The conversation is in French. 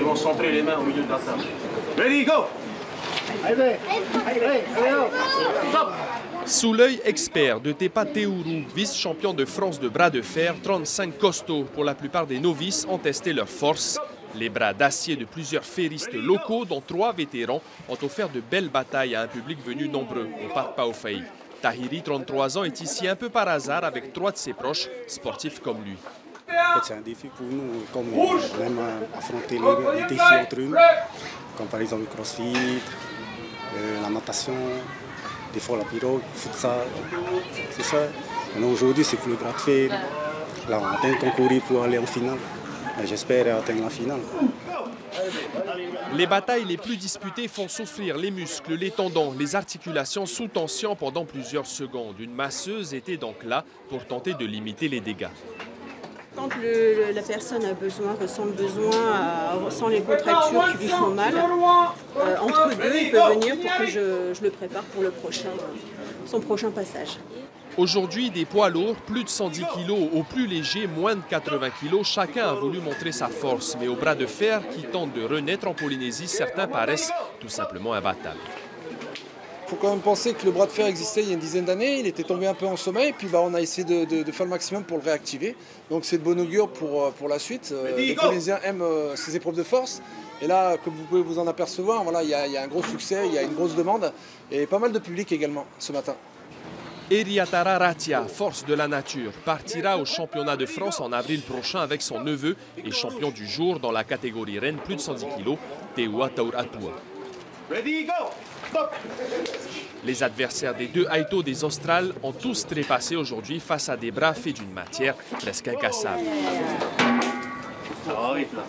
Ils vont centrer les mains au milieu de la table. Ready, go Sous l'œil expert de Tepa Teourou, vice-champion de France de bras de fer, 35 costauds pour la plupart des novices ont testé leur force. Les bras d'acier de plusieurs ferristes locaux, dont trois vétérans, ont offert de belles batailles à un public venu nombreux au parc Paofaï. Tahiri, 33 ans, est ici un peu par hasard avec trois de ses proches, sportifs comme lui. C'est un défi pour nous, comme on aime affronter les, défis entre nous, comme par exemple le crossfit, euh, la natation, des fois la pirogue, le futsal, c'est ça. Aujourd'hui c'est pour le bras de. Là on a concourir pour aller en finale. J'espère atteindre la finale. Les batailles les plus disputées font souffrir les muscles, les tendons, les articulations sous tension pendant plusieurs secondes. Une masseuse était donc là pour tenter de limiter les dégâts. Quand la personne a besoin, ressent le besoin, euh, ressent les contractures qui lui font mal, euh, entre deux, il peut venir pour que je, je le prépare pour le prochain, son prochain passage. Aujourd'hui, des poids lourds, plus de 110 kg, au plus léger, moins de 80 kg, chacun a voulu montrer sa force. Mais au bras de fer qui tente de renaître en Polynésie, certains paraissent tout simplement imbattables. Il faut quand même penser que le bras de fer existait il y a une dizaine d'années, il était tombé un peu en sommeil, puis bah, on a essayé de, de- de faire le maximum pour le réactiver. Donc c'est de bon augure pour, euh, pour la suite. Euh, les Polynésiens aiment euh, ces épreuves de force. Et là, comme vous pouvez vous en apercevoir, voilà, il y, y a un gros succès, il y a une grosse demande et pas mal de public également ce matin. Eriatara Ratia, force de la nature, partira au championnat de France en avril prochain avec son neveu et champion du jour dans la catégorie reine plus de 110 kg, Teua Taur Atua. Ready, go Stop Les adversaires des deux Aito des Australes ont tous trépassé aujourd'hui face à des bras faits d'une matière presque incassable. Ça va vite là.